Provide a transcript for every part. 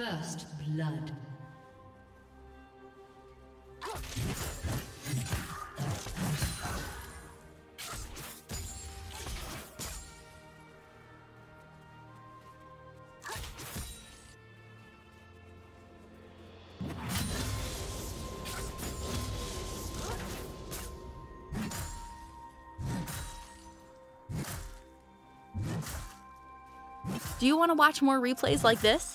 First blood. Do you want to watch more replays like this?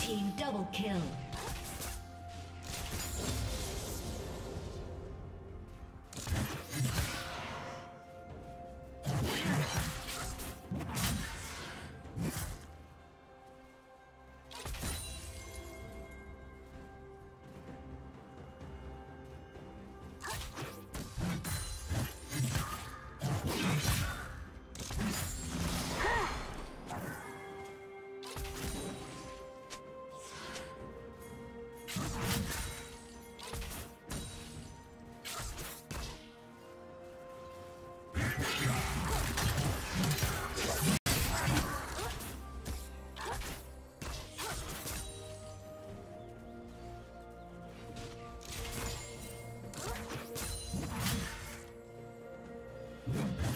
Team double kill. you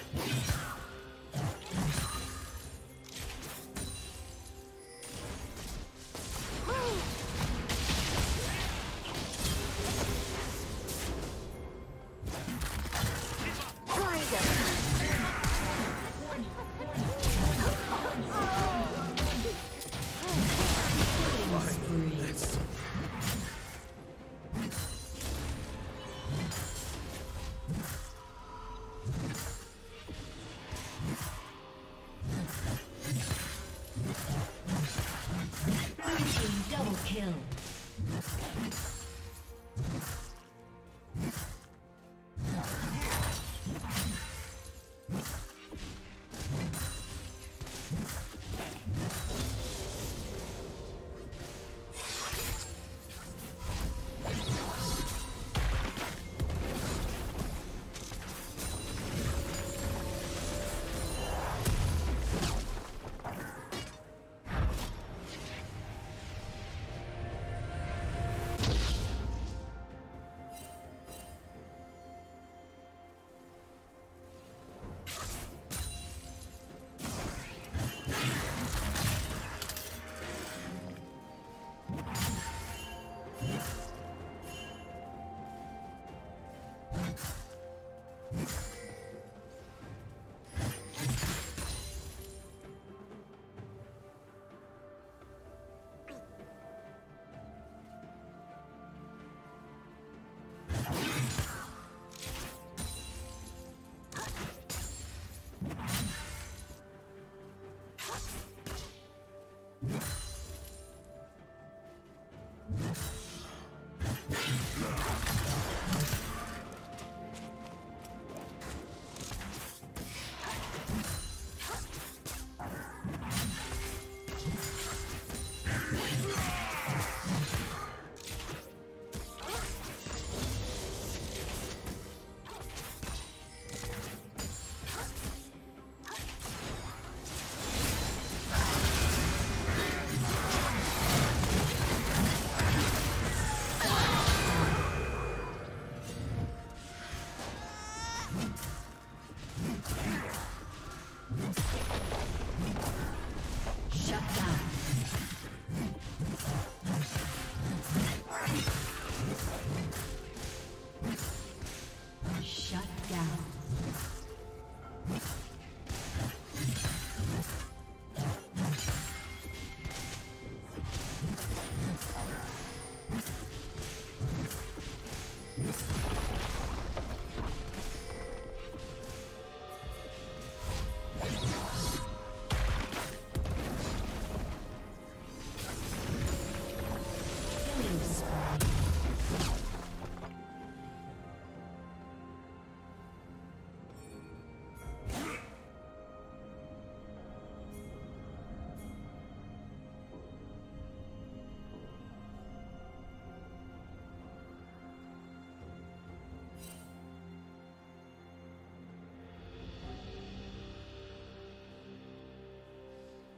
kill.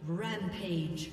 Rampage.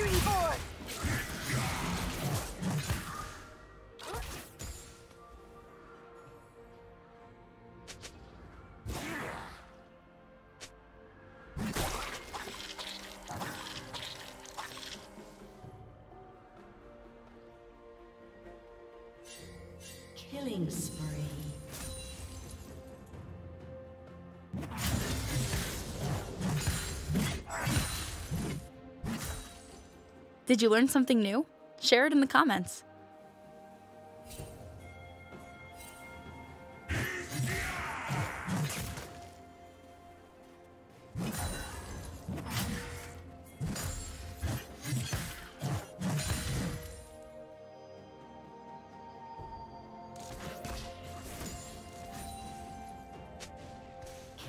Three, four. Killing Did you learn something new? Share it in the comments.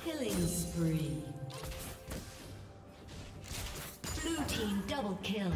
Killing spree. Blue team double kill.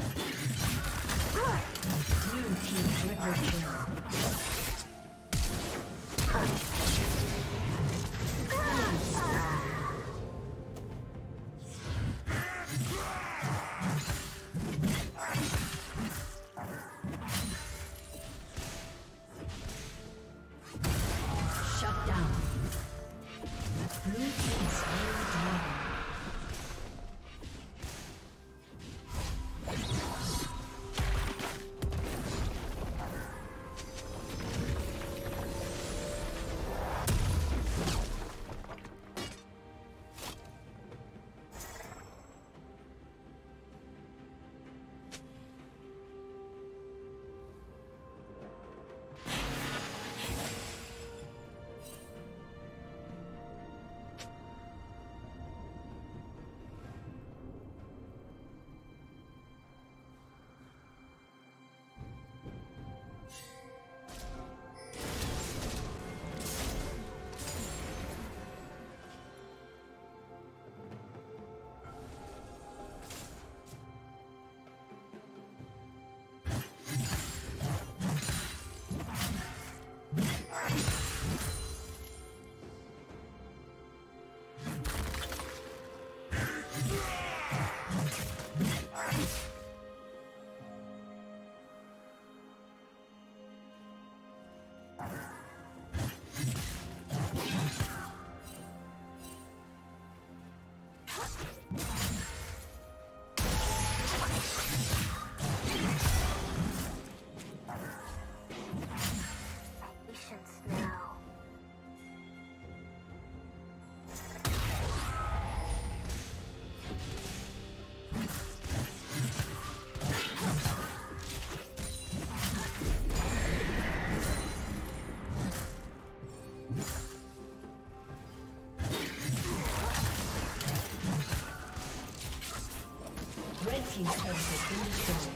Has been destroyed.